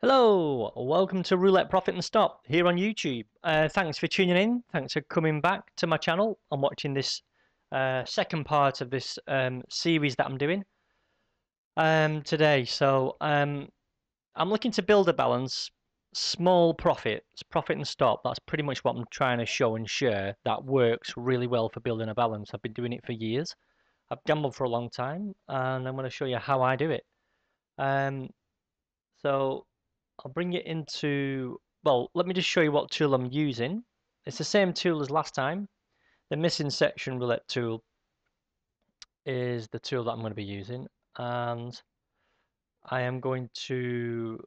Hello, welcome to Roulette Profit and Stop here on YouTube. Uh, thanks for tuning in. Thanks for coming back to my channel and watching this uh, second part of this um, series that I'm doing um, today. So um, I'm looking to build a balance, small profits, profit and stop. That's pretty much what I'm trying to show and share. That works really well for building a balance. I've been doing it for years. I've gambled for a long time, and I'm going to show you how I do it. Um, so I'll bring it into, well, let me just show you what tool I'm using. It's the same tool as last time. The missing section roulette tool is the tool that I'm going to be using. And I am going to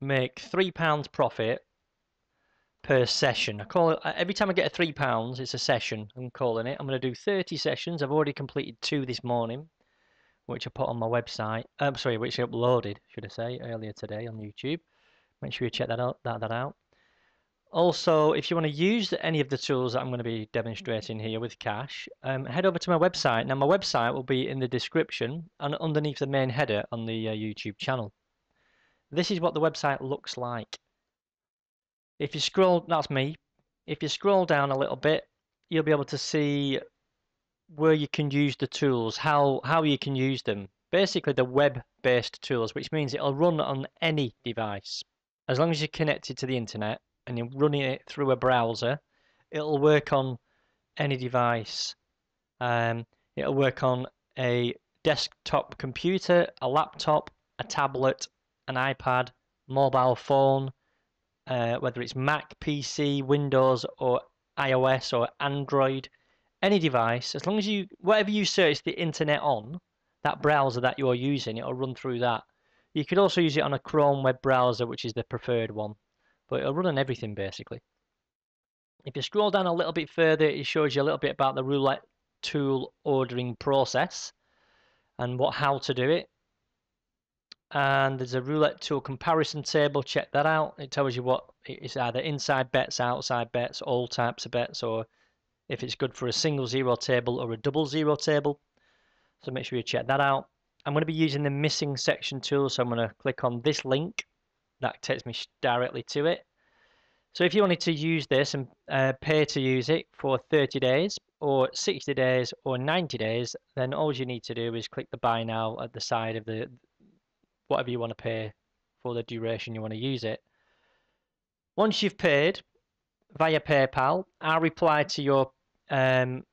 make three pounds profit per session. I call it uh, every time I get a three pounds, it's a session. I'm calling it. I'm going to do 30 sessions. I've already completed two this morning which I put on my website. I'm um, sorry, which I uploaded, should I say, earlier today on YouTube. Make sure you check that out. That, that out. Also, if you want to use any of the tools that I'm going to be demonstrating here with cash, um, head over to my website. Now, my website will be in the description and underneath the main header on the uh, YouTube channel. This is what the website looks like. If you scroll, that's me. If you scroll down a little bit, you'll be able to see where you can use the tools, how how you can use them. Basically, the web-based tools, which means it'll run on any device as long as you're connected to the internet and you're running it through a browser. It'll work on any device. Um, it'll work on a desktop computer, a laptop, a tablet, an iPad, mobile phone, uh, whether it's Mac, PC, Windows, or iOS or Android any device, as long as you, whatever you search the internet on, that browser that you're using, it'll run through that. You could also use it on a Chrome web browser, which is the preferred one, but it'll run on everything basically. If you scroll down a little bit further, it shows you a little bit about the roulette tool ordering process and what how to do it. And there's a roulette tool comparison table. Check that out. It tells you what it's either inside bets, outside bets, all types of bets, or if it's good for a single zero table or a double zero table. So make sure you check that out. I'm going to be using the missing section tool, so I'm going to click on this link. That takes me directly to it. So if you wanted to use this and uh, pay to use it for 30 days or 60 days or 90 days, then all you need to do is click the buy now at the side of the whatever you want to pay for the duration you want to use it. Once you've paid, via PayPal. I'll reply to your um,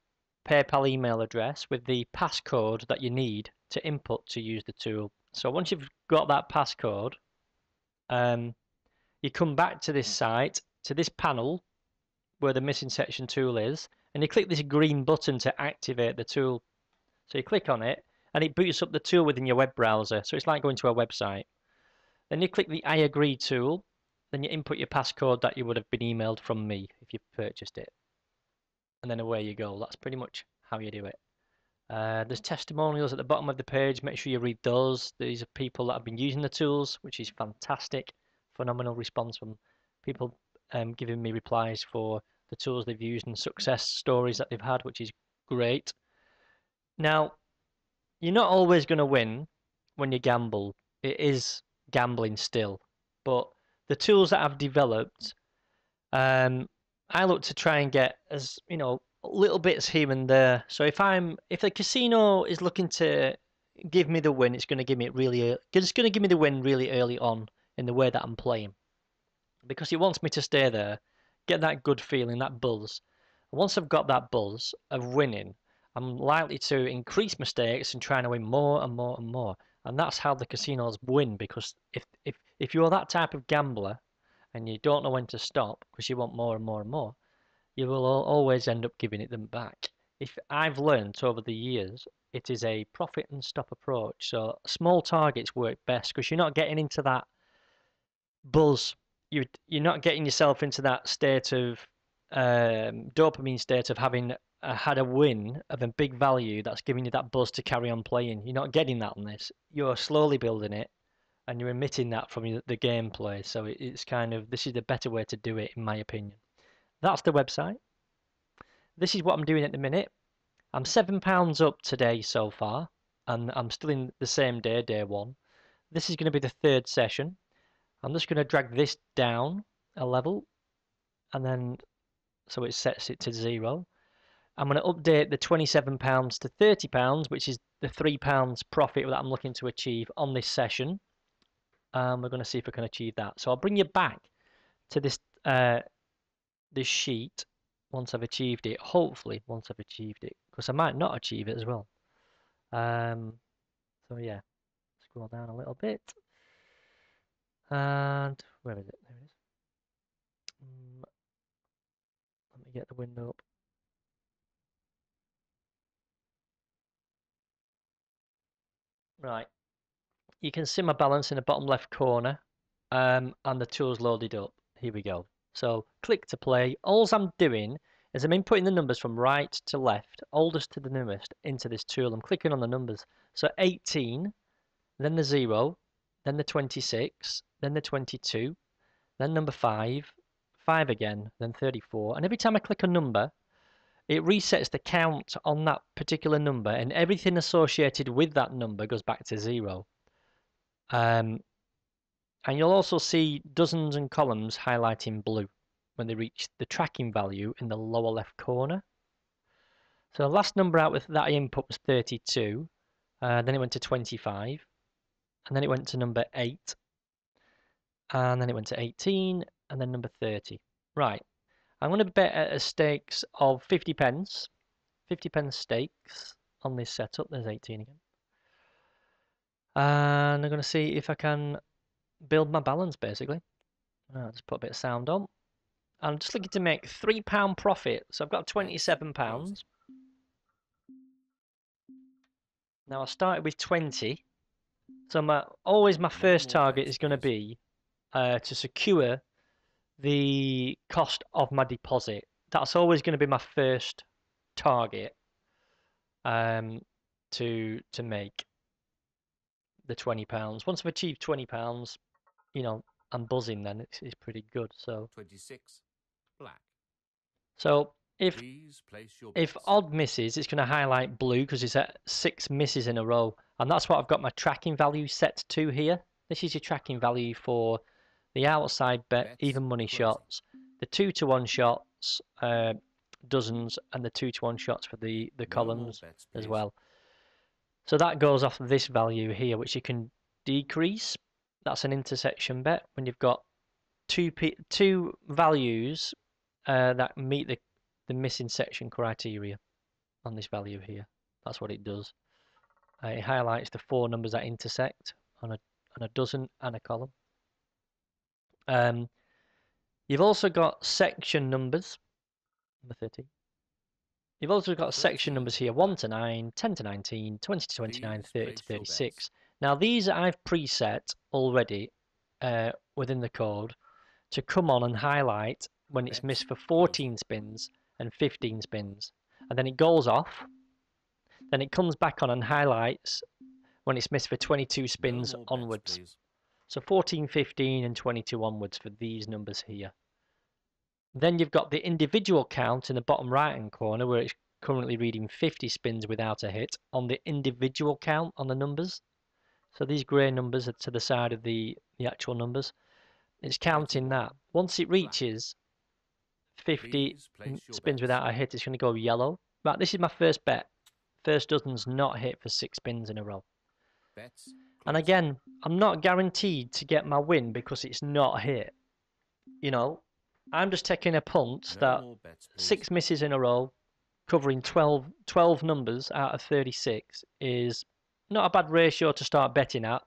PayPal email address with the passcode that you need to input to use the tool. So once you've got that passcode, um, you come back to this site, to this panel where the missing section tool is, and you click this green button to activate the tool. So you click on it, and it boots up the tool within your web browser. So it's like going to a website. Then you click the I agree tool, then you input your passcode that you would have been emailed from me if you purchased it. And then away you go. That's pretty much how you do it. Uh, there's testimonials at the bottom of the page. Make sure you read those. These are people that have been using the tools, which is fantastic. Phenomenal response from people um, giving me replies for the tools they've used and success stories that they've had, which is great. Now, you're not always going to win when you gamble. It is gambling still. But the tools that I've developed, um, I look to try and get as you know little bits here and there. So if I'm if the casino is looking to give me the win, it's going to give me it really. It's going to give me the win really early on in the way that I'm playing, because it wants me to stay there, get that good feeling, that buzz. once I've got that buzz of winning, I'm likely to increase mistakes and trying to win more and more and more. And that's how the casinos win because if if if you're that type of gambler and you don't know when to stop because you want more and more and more, you will always end up giving it them back. If I've learned over the years, it is a profit and stop approach. So small targets work best because you're not getting into that buzz. You you're not getting yourself into that state of um, dopamine state of having Uh, had a win of a big value that's giving you that buzz to carry on playing. You're not getting that on this. You're slowly building it and you're emitting that from the gameplay. So it's kind of this is the better way to do it, in my opinion. That's the website. This is what I'm doing at the minute. I'm seven pounds up today so far, and I'm still in the same day, day one. This is going to be the third session. I'm just going to drag this down a level and then so it sets it to zero. I'm going to update the £27 to £30, which is the £3 profit that I'm looking to achieve on this session. Um, we're going to see if we can achieve that. So I'll bring you back to this uh, this sheet once I've achieved it. Hopefully, once I've achieved it, because I might not achieve it as well. Um, so yeah, scroll down a little bit. And where is it? There it is. Um, let me get the window up. Right. You can see my balance in the bottom left corner um, and the tool's loaded up. Here we go. So click to play. All I'm doing is I'm inputting the numbers from right to left, oldest to the newest, into this tool. I'm clicking on the numbers. So 18, then the 0, then the 26, then the 22, then number 5, 5 again, then 34. And every time I click a number, it resets the count on that particular number and everything associated with that number goes back to zero. Um, and you'll also see dozens and columns highlighting blue when they reach the tracking value in the lower left corner. So the last number out with that input was 32, uh, then it went to 25, and then it went to number 8, and then it went to 18, and then number 30. Right, I'm going to bet at a stakes of 50 pence, 50 pence stakes on this setup. There's 18 again. And I'm going to see if I can build my balance basically. I'll just put a bit of sound on. I'm just looking to make £3 profit. So I've got £27. Now I started with 20. So my always my first target is going to be uh, to secure the cost of my deposit. That's always going to be my first target um, to to make the twenty pounds. Once I've achieved twenty pounds, you know, I'm buzzing. Then it's, it's pretty good. So twenty six, black. So if if odd misses, it's going to highlight blue because it's at six misses in a row, and that's what I've got my tracking value set to here. This is your tracking value for the outside bet, even money shots, the two to one shots, uh, dozens, and the two to one shots for the the columns bets, as well. So that goes off this value here, which you can decrease. That's an intersection bet when you've got two p two values uh, that meet the the missing section criteria on this value here. That's what it does. Uh, it highlights the four numbers that intersect on a on a dozen and a column. Um, you've also got section numbers, number 30. You've also got section numbers here 1 to 9, 10 to 19, 20 to 29, 30 to 36. Now these I've preset already uh, within the code to come on and highlight when it's missed for 14 spins and 15 spins. And then it goes off. Then it comes back on and highlights when it's missed for 22 spins onwards. So 14, 15 and 22 onwards for these numbers here. Then you've got the individual count in the bottom right hand corner where it's currently reading 50 spins without a hit on the individual count on the numbers. So these grey numbers are to the side of the, the actual numbers. It's counting that. Once it reaches 50 spins without a hit, it's going to go yellow. Right, this is my first bet. First dozen's not hit for six spins in a row. Bets and again, I'm not guaranteed to get my win because it's not hit. You know, I'm just taking a punt no that bets, six misses in a row, covering 12, 12 numbers out of 36 is not a bad ratio to start betting at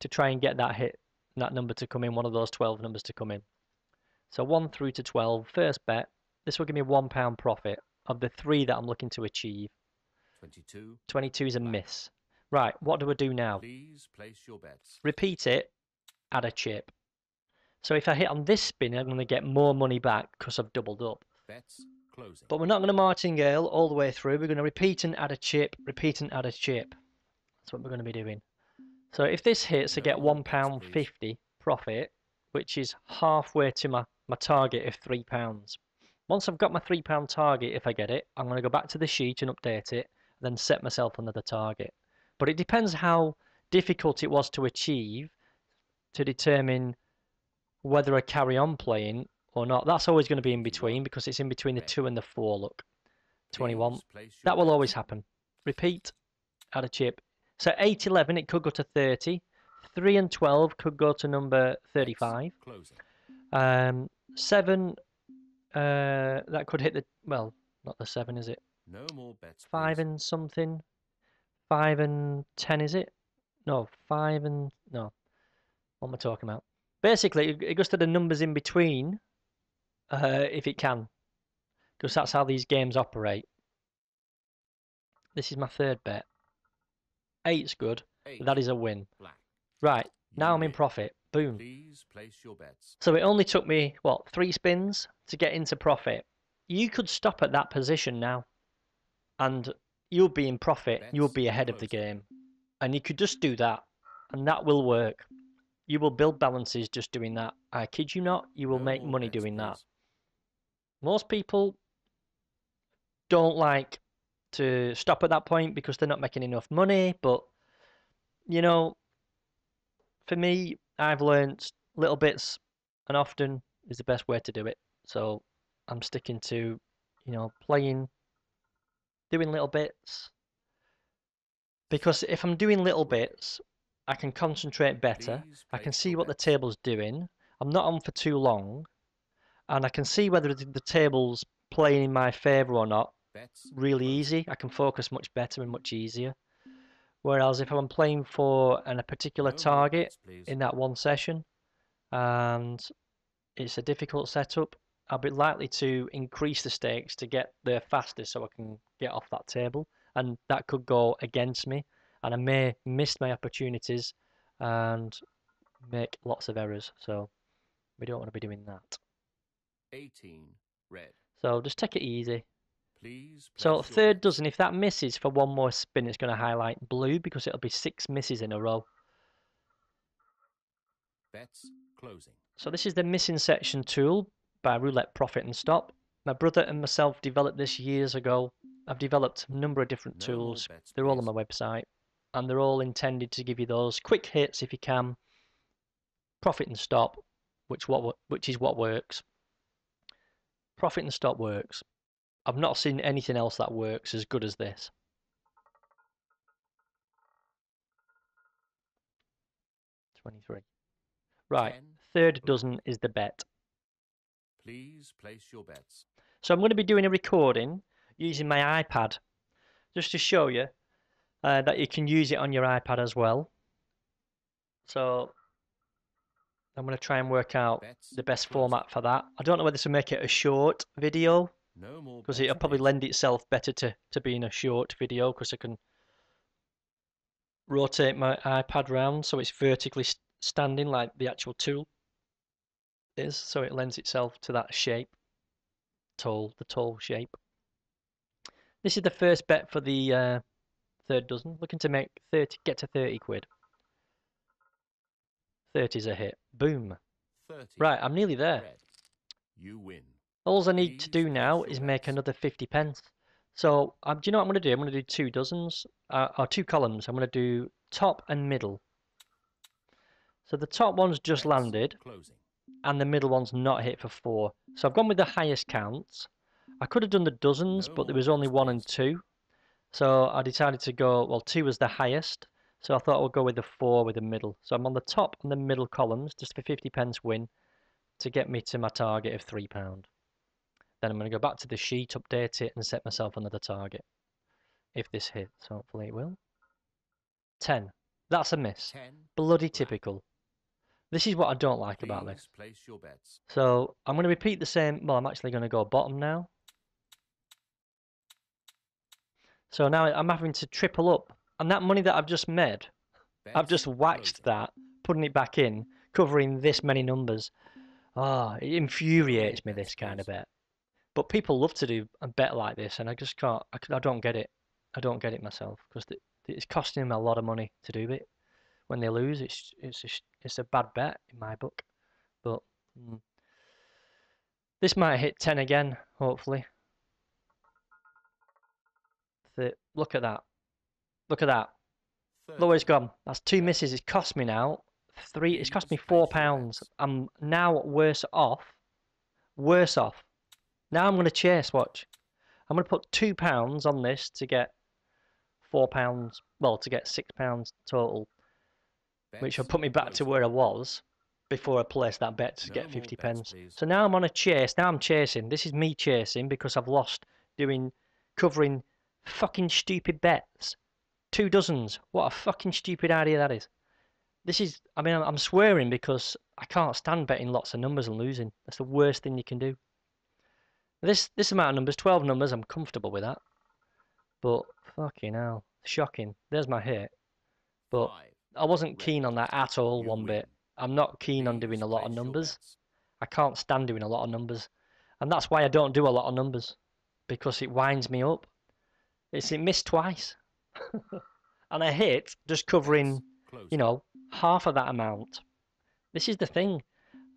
to try and get that hit, that number to come in, one of those 12 numbers to come in. So 1 through to 12, first bet. This will give me £1 profit of the three that I'm looking to achieve. 22. 22 is a miss. Right, what do I do now? Please place your bets. Repeat it, add a chip. So if I hit on this spin, I'm going to get more money back because I've doubled up. Bets closing. But we're not going to martingale all the way through. We're going to repeat and add a chip, repeat and add a chip. That's what we're going to be doing. So if this hits, no I get £1.50 profit, which is halfway to my, my target of £3. Once I've got my £3 target, if I get it, I'm going to go back to the sheet and update it, then set myself another target. But it depends how difficult it was to achieve to determine whether I carry on playing or not. That's always going to be in between because it's in between the 2 and the 4, look. 21. Please place your That will always happen. Repeat, add a chip. So 8, 11, it could go to 30. 3 and 12 could go to number 35. Closing. Um, 7, uh, that could hit the, well, not the 7, is it? No more bets. 5 and something. 5 and 10, is it? No, 5 and, no. What am I talking about? Basically, it- goes to the numbers in between, uh, if it can. Because that's how these games operate. This is my third bet. Eight's good. Eight. That is a win. Black. Right, now You I'm in profit. Boom. Please place your bets. So it only took me, what, three spins to get into profit. You could stop at that position now. And you'll be in profit. You'll be ahead of the game. And you could just do that. And that will work. You will build balances just doing that. I kid you not, you will make money doing that. Most people don't like to stop at that point because they're not making enough money. But, you know, for me, I've learned little bits and often is the best way to do it. So I'm sticking to, you know, playing, doing little bits. Because if I'm doing little bits, I can concentrate better. I can see what the table's doing. I'm not on for too long. And I can see whether the table's playing in my favour or not really easy. I can focus much better and much easier. Whereas if I'm playing for an, a particular target in that one session and it's a difficult setup, I'll be likely to increase the stakes to get there faster so I can get off that table. And that could go against me. And I may miss my opportunities and make lots of errors. So we don't want to be doing that. 18. Red. So just take it easy. Please. So third dozen, if that misses for one more spin, it's going to highlight blue because it'll be six misses in a row. Bets closing. So this is the missing section tool by Roulette Profit and Stop. My brother and myself developed this years ago. I've developed a number of different No tools. They're all on my website, and they're all intended to give you those quick hits if you can. Profit and stop, which what which is what works. Profit and stop works. I've not seen anything else that works as good as this. Twenty-three. Right, third dozen is the bet. Please place your bets. So I'm going to be doing a recording using my iPad just to show you uh, that you can use it on your iPad as well. So I'm going to try and work out Bets the best format for that. I don't know whether to make it a short video because bets, it'll probably lend itself better to, to being a short video because I can rotate my iPad round so it's vertically standing like the actual tool is so it lends itself to that shape tall the tall shape this is the first bet for the uh, third dozen looking to make 30 get to 30 quid 30 is a hit boom 30. right I'm nearly there Red. You win. All I need to do now is make another 50 pence. So, um, do you know what I'm going to do? I'm going to do two dozens, uh, or two columns. I'm going to do top and middle. So the top one's just landed, Closing. And the middle one's not hit for four. So I've gone with the highest count. I could have done the dozens, but there was only one and two. So I decided to go, well, two was the highest. So I thought I would go with the four with the middle. So I'm on the top and the middle columns, just for 50 pence win, to get me to my target of £3. Then I'm going to go back to the sheet, update it, and set myself another target. If this hits, hopefully it will. 10. That's a miss. 10. Bloody typical. This is what I don't like about this. Place your bets. So I'm going to repeat the same. Well, I'm actually going to go bottom now. So now I'm having to triple up. And that money that I've just made, I've just waxed that, putting it back in, covering this many numbers. Ah, it infuriates me, this kind of please. bet. But people love to do a bet like this, and I just can't, I don't get it. I don't get it myself, because it's costing them a lot of money to do it. When they lose, it's it's a, it's a bad bet in my book. But mm, this might hit 10 again, hopefully. Th- look at that. Look at that. Lower's gone. That's two misses. It's cost me now three. It's cost me four pounds. I'm now worse off. Worse off. Now I'm going to chase. Watch. I'm going to put two pounds on this to get four pounds. Well, to get six pounds total, which will put me back to where I was before I placed that bet to No get 50 bets, pence. So now I'm on a chase. Now I'm chasing. This is me chasing because I've lost doing covering fucking stupid bets. Two dozens. What a fucking stupid idea that is. This is, I mean, I'm, I'm swearing because I can't stand betting lots of numbers and losing. That's the worst thing you can do. This this amount of numbers, 12 numbers, I'm comfortable with that. But fucking hell, shocking. There's my hit. But Five. I wasn't keen on that at all one bit. I'm not keen on doing a lot of numbers. I can't stand doing a lot of numbers. And that's why I don't do a lot of numbers. Because it winds me up. It's it missed twice. and I hit just covering, you know, half of that amount. This is the thing.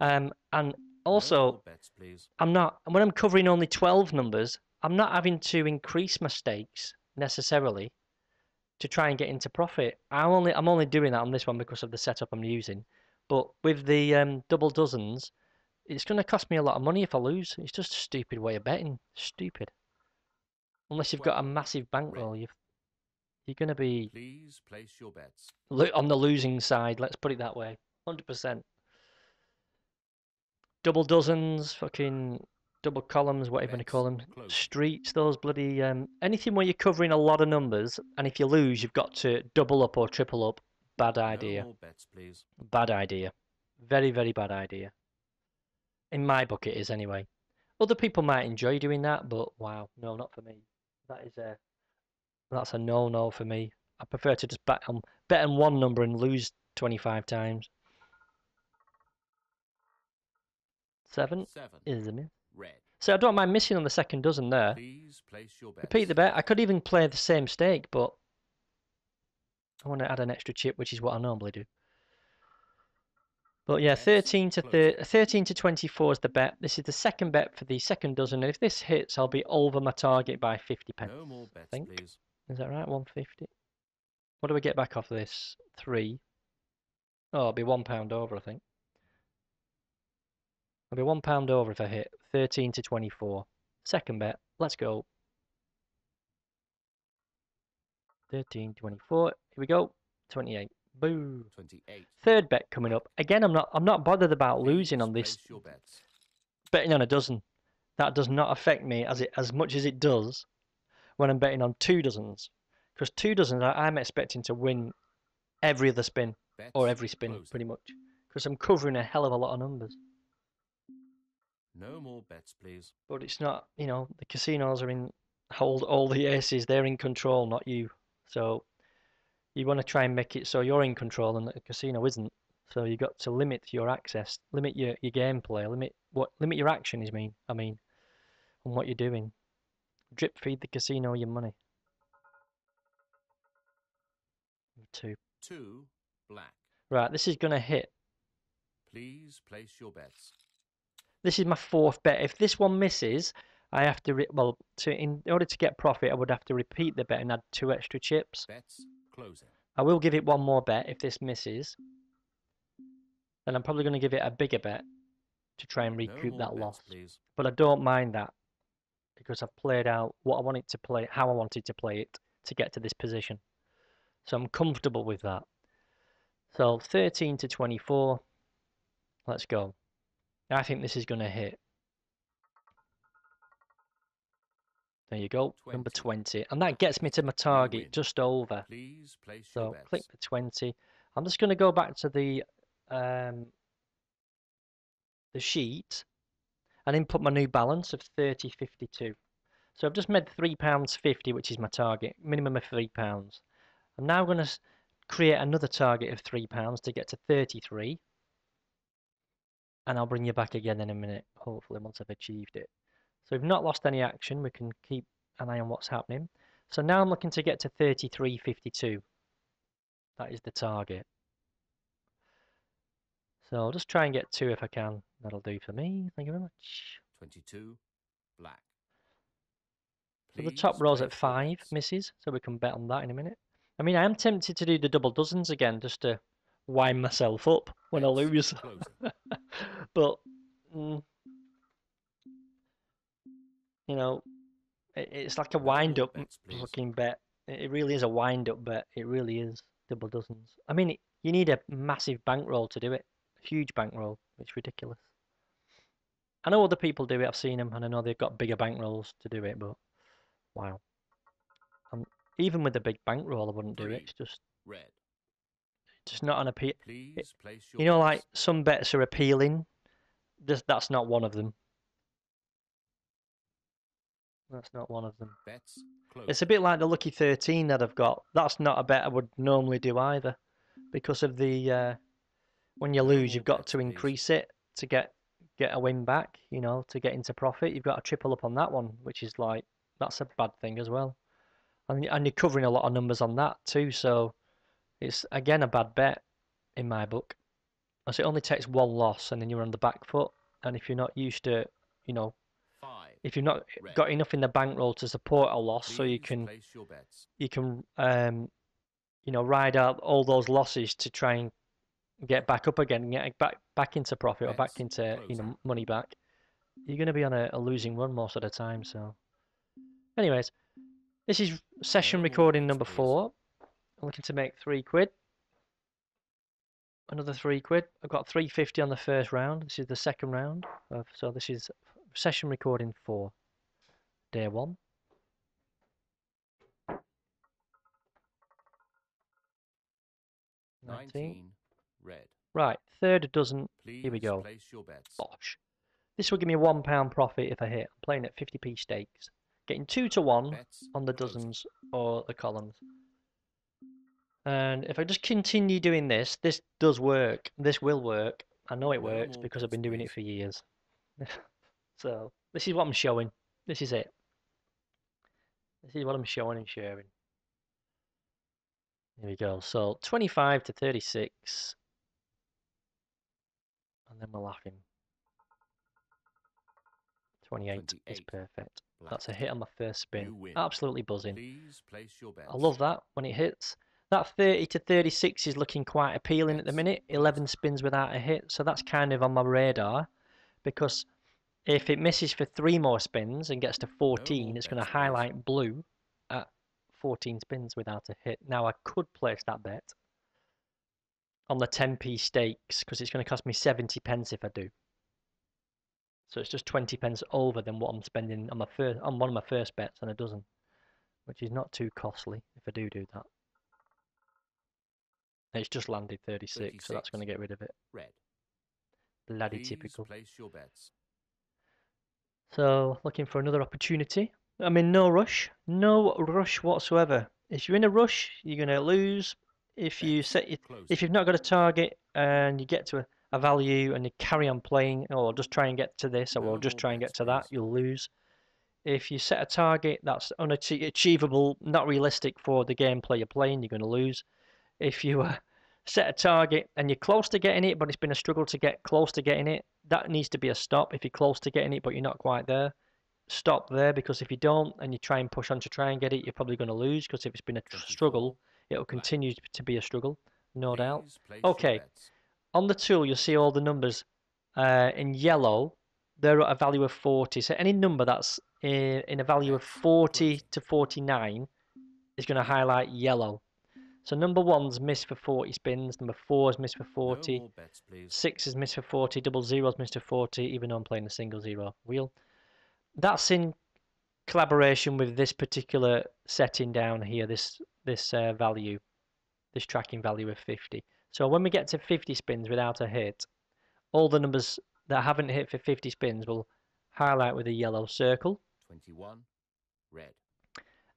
Um and also more bets, please. I'm not when I'm covering only 12 numbers, I'm not having to increase my stakes necessarily to try and get into profit. I only I'm only doing that on this one because of the setup I'm using. But with the um, double dozens, it's going to cost me a lot of money if I lose. It's just a stupid way of betting. Stupid. Unless you've got a massive bankroll, you've you're going to be Please place your bets. on the losing side. Let's put it that way. Hundred percent. Double dozens, fucking double columns, whatever you want to call them. Closing. Streets, those bloody um, anything where you're covering a lot of numbers, and if you lose, you've got to double up or triple up. Bad idea. No bets, please. Bad idea. Very, very bad idea. In my book, it is anyway. Other people might enjoy doing that, but wow, no, not for me. That is a that's a no-no for me. I prefer to just bet on bet on one number and lose 25 times. Seven Seven. is a miss. Red. So I don't mind missing on the second dozen there. Please place your bets. Repeat the bet. I could even play the same stake, but I want to add an extra chip, which is what I normally do. But yeah, Bets 13 to thir 13 to 24 is the bet. This is the second bet for the second dozen. And if this hits, I'll be over my target by 50 pence. No more bets, think. please. Is that right? 150. What do we get back off this? Three. Oh, it'll be one pound over, I think. It'll be one pound over if I hit 13 to 24. Second bet. Let's go. 13, 24. Here we go. 28. Boo. Twenty-eight. Third bet coming up. Again, I'm not. I'm not bothered about losing on this. Place your bets. Betting on a dozen. That does not affect me as it as much as it does when I'm betting on two dozens. Because two dozens, I, I'm expecting to win every other spin or every spin, pretty much. Because I'm covering a hell of a lot of numbers. No more bets, please. But it's not. You know, the casinos are in hold all the aces. They're in control, not you. So you want to try and make it so you're in control and the casino isn't. So you got to limit your access, limit your, your gameplay, limit what limit your action is mean I mean on what you're doing. Drip feed the casino your money. Two. Two. Black. Right, this is gonna hit. Please place your bets. This is my fourth bet. If this one misses, I have to re- well to in order to get profit, I would have to repeat the bet and add two extra chips. Bets closing. I will give it one more bet if this misses. Then I'm probably going to give it a bigger bet to try and recoup more that bets, loss. please. But I don't mind that because I've played out what I wanted to play, how I wanted to play it to get to this position. So I'm comfortable with that. So 13 to 24. Let's go. I think this is going to hit. There you go, number 20. And that gets me to my target just over. Please place So click the 20. I'm just going to go back to the um, the sheet and input my new balance of 30.52. So I've just made £3.50, which is my target, minimum of £3. I'm now going to create another target of £3 to get to 33. And I'll bring you back again in a minute, hopefully, once I've achieved it. So we've not lost any action. We can keep an eye on what's happening. So now I'm looking to get to 33.52. That is the target. So I'll just try and get two if I can. That'll do for me. Thank you very much. 22. Black. So the top row's at five misses, so we can bet on that in a minute. I mean, I am tempted to do the double dozens again just to wind myself up when I lose. But mm, you know, it, it's like a wind up bets, fucking bet. It really is a wind up bet. It really is double dozens. I mean, it, you need a massive bankroll to do it. A huge bankroll. It's ridiculous. I know other people do it. I've seen them, and I know they've got bigger bankrolls to do it. But wow, um, even with a big bankroll, I wouldn't do it. It's just Red. just not an appeal. You know, like some bets are appealing. This that's not one of them. That's not one of them. Bets. It's a bit like the lucky thirteen that I've got. That's not a bet I would normally do either, because of the uh, when you lose, you've got to increase it to get get a win back. You know, to get into profit, you've got to triple up on that one, which is like that's a bad thing as well. And and you're covering a lot of numbers on that too, so it's again a bad bet in my book. As it only takes one loss, and then you're on the back foot. And if you're not used to, you know, if you've not got enough in the bankroll to support a loss, so you can your bets. you can um you know ride out all those losses to try and get back up again and get back back into profit or back into you know money back. You're going to be on a, a losing run most of the time so. Anyways this is session recording number four. I'm looking to make three quid another three quid i've got 350 on the first round this is the second round of so this is session recording four day one. Nineteen. Red. Right, third dozen Please we go. place your bets. Bosh. This will give me a one pound profit if I hit. I'm playing at 50p stakes. Getting two to one Bets on the dozens or the columns. And if I just continue doing this, this does work. This will work. I know it works more because I've been doing it for years. so this is what I'm showing. This is it. This is what I'm showing and sharing. Here we go. So 25 to 36. And then we're laughing. 28 is perfect. Black. That's a hit on my first spin. Absolutely buzzing. Place your. I love that when it hits. That 30 to 36 is looking quite appealing at the minute. 11 spins without a hit. So that's kind of on my radar because if it misses for three more spins and gets to 14, it's oh, going to highlight blue at 14 spins without a hit. Now I could place that bet on the 10p stakes because it's going to cost me 70 pence if I do. So it's just 20 pence over than what I'm spending on my first on one of my first bets on a dozen, which is not too costly if I do do that. It's just landed 36, so that's going to get rid of it. Red. Bloody Please typical. place your bets. So looking for another opportunity. I'm in no rush, no rush whatsoever. If you're in a rush, you're going to lose. If you set your, if you've not got a target and you get to a, a value and you carry on playing, oh, or just try and get to this, or No just try and get to that, you'll lose. If you set a target that's unachievable, not realistic for the gameplay you're playing, you're going to lose. If you uh, set a target and you're close to getting it, but it's been a struggle to get close to getting it, that needs to be a stop. If you're close to getting it, but you're not quite there, stop there because if you don't and you try and push on to try and get it, you're probably going to lose because if it's been a tr- struggle, it'll continue to be a struggle, no doubt. Okay. On the tool, you'll see all the numbers uh, in yellow. They're at a value of 40. So any number that's in, in a value of 40 to 49 is going to highlight yellow. So number one's missed for 40 spins. Number four is missed for 40. No bets. Six is missed for 40. Double zero's missed for 40, even though I'm playing a single zero wheel. That's in collaboration with this particular setting down here, this this uh, value, this tracking value of 50. So when we get to 50 spins without a hit, all the numbers that haven't hit for 50 spins will highlight with a yellow circle. 21. Red.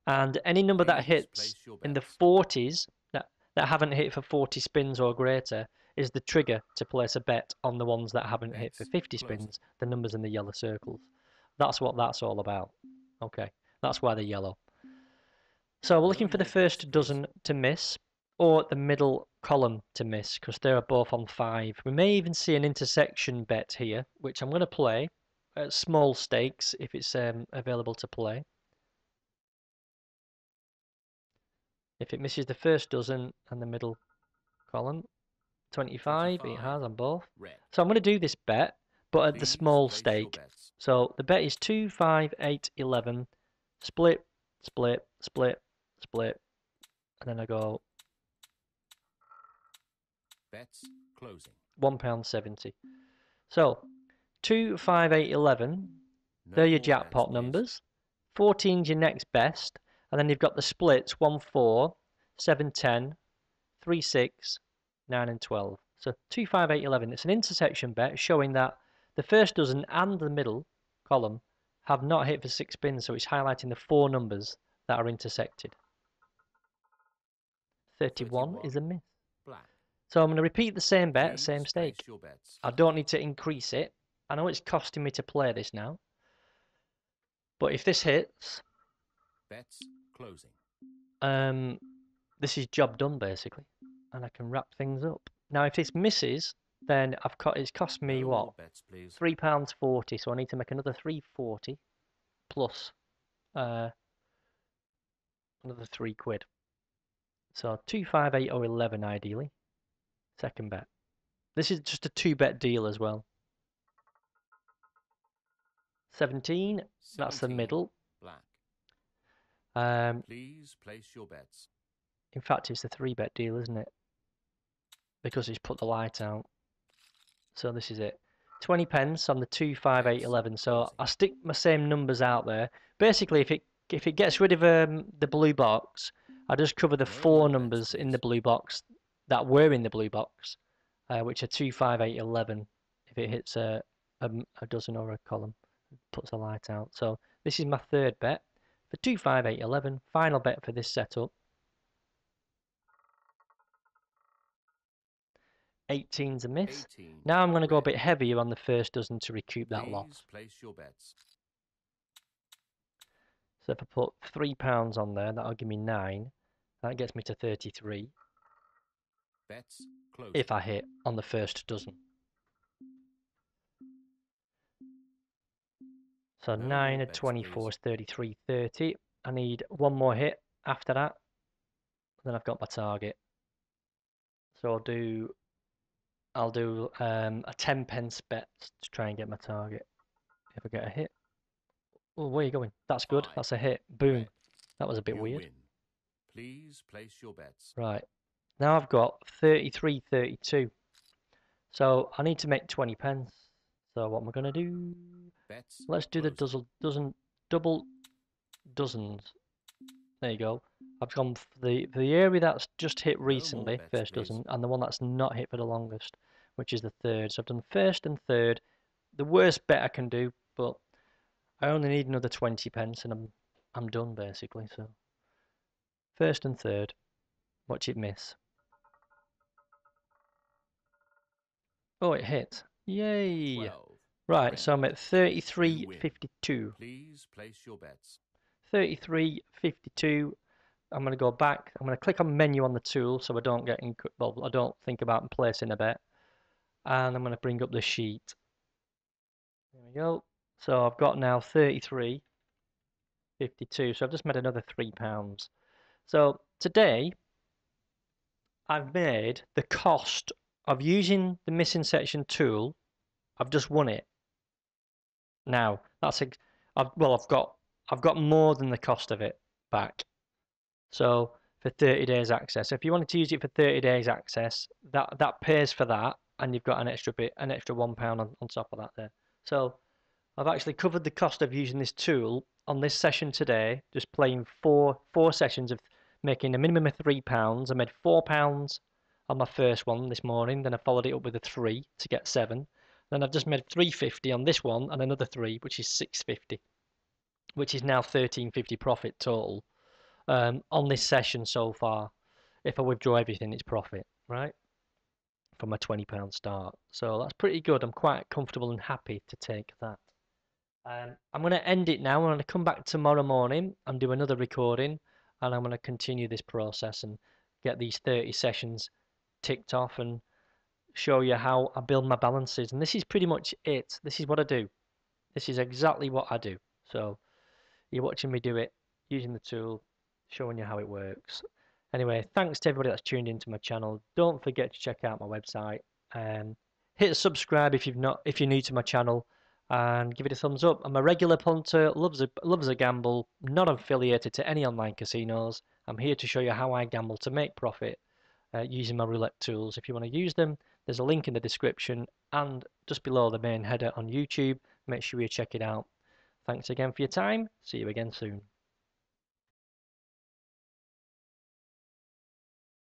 And any number that hits in the 40s that, that haven't hit for 40 spins or greater is the trigger to place a bet on the ones that haven't hit for 50 spins, the numbers in the yellow circles. That's what that's all about. Okay, that's why they're yellow. So we're looking for the first dozen to miss or the middle column to miss because they're both on five. We may even see an intersection bet here, which I'm going to play at small stakes if it's um, available to play. If it misses the first dozen and the middle column, 25, it has on both. Red. So I'm going to do this bet, but at the small stake. bets. So the bet is 2, 5, 8, 11, split, split, split, split, and then I go Bets closing. £1.70. So 2, 5, 8, 11, No they're your jackpot numbers. 14's your next best, and then you've got the splits 1, 4, 7, 10, 3, 6, 9, and 12. So 2, 5, 8, 11. It's an intersection bet showing that the first dozen and the middle column have not hit for six spins, so it's highlighting the four numbers that are intersected. 31 is a miss. Black. So I'm going to repeat the same bet, Please same stake. I don't need to increase it. I know it's costing me to play this now. But if this hits, Bets closing. um, this is job done basically, and I can wrap things up. Now, if this misses, then I've got it's cost me what bets, three pounds forty, so I need to make another three forty plus uh, another three quid. So two five eight or eleven ideally. Second bet. This is just a two bet deal as well. Seventeen, that's the middle. Um, Please place your bets. In fact, it's a three bet deal, isn't it? Because he's put the light out. So this is it. 20 pence on the 2, 5, 8, 11. So. I stick my same numbers out there. Basically, if it if it gets rid of um, the blue box, I just cover the four numbers in the blue box that were in the blue box, uh, which are 2, 5, 8, 11. If it hits a dozen or a column, it puts the light out. So this is my third bet for 2, 5, 8, 11. Final bet for this setup. 18's a miss. 18. Now I'm going to go a bit heavier on the first dozen to recoup that Please loss. place your bets. So if I put three pounds on there, that'll give me nine. That gets me to 33 Bets if I hit on the first dozen. So No 9 more and 24 is 33, 30. I need one more hit after that. Then I've got my target. So I'll do I'll do um, a 10 pence bet to try and get my target. If I get a hit. Oh, where are you going? That's good. That's a hit. Boom. That was a bit You weird. win. Please place your bets. Right. Now I've got 33, 32. So I need to make 20 pence. So what am I going to do? Let's do the dozen, dozen, double dozens. There you go. I've gone for the for the area that's just hit recently, first dozen, and the one that's not hit for the longest, which is the third. So I've done first and third. The worst bet I can do, but I only need another 20 pence and I'm I'm done basically. So first and third. Watch it miss. Oh, it hit. Yay! 12. Right, so I'm at You 33.52. Please place your bets. 33.52. I'm going to go back. I'm going to click on menu on the tool so I don't get in, well, I don't think about placing a bet. And I'm going to bring up the sheet. There we go. So I've got now 33.52. So I've just made another three pounds. So today I've made the cost of using the missing section tool. I've just won it. Now that's ex- I've, well I've got I've got more than the cost of it back. So for 30 days access. If you wanted to use it for 30 days access, that that pays for that, and you've got an extra bit, an extra one pound on, on top of that there. So I've actually covered the cost of using this tool on this session today, just playing four four sessions of making a minimum of three pounds. I made four pounds on my first one this morning, then I followed it up with a three to get seven. Then I've just made 350 on this one and another three, which is 650, which is now 1350 profit total um, on this session so far. If I withdraw everything, it's profit, right? From my £20 start. So that's pretty good. I'm quite comfortable and happy to take that. Um, I'm going to end it now. I'm going to come back tomorrow morning and do another recording, and I'm going to continue this process and get these 30 sessions ticked off and show you how I build my balances. And this is pretty much it. This is what I do. This is exactly what I do. So you're watching me do it using the tool, showing you how it works. Anyway, thanks to everybody that's tuned into my channel. Don't forget to check out my website. Um, hit subscribe if you've not if you're new to my channel and give it a thumbs up. I'm a regular punter, loves a loves a gamble, not affiliated to any online casinos. I'm here to show you how I gamble to make profit uh, using my roulette tools. If you want to use them, there's a link in the description and just below the main header on YouTube. Make sure you check it out. Thanks again for your time. See you again soon.